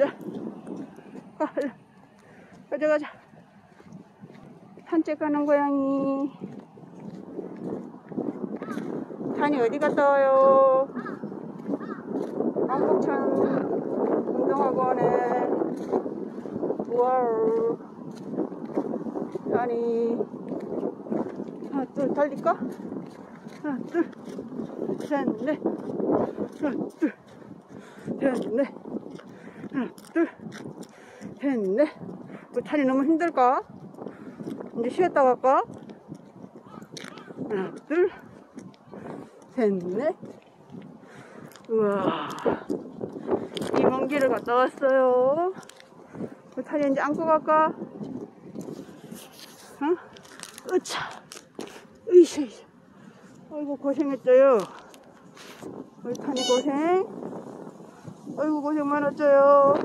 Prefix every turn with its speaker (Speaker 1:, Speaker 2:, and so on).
Speaker 1: 자, 가, 얼른. 가자, 가자. 산책 가는 고양이. 산이 어디 갔다 와요? 왕복천 운동학원에. wow. 산이. 하나, 둘, 달릴까? 하나, 둘, 셋, 넷. 하나, 둘, 셋, 넷. 하나, 둘, 셋, 넷. 뭐 탄이 너무 힘들까? 이제 쉬었다 갈까? 하나, 둘, 셋, 넷. 우와. 이 먼 길을 갔다 왔어요. 뭐 탄이 이제 안고 갈까? 어? 으차. 으이샤. 아이고, 고생했어요. 우리 탄이 고생. 아이고, 고생 많았어요.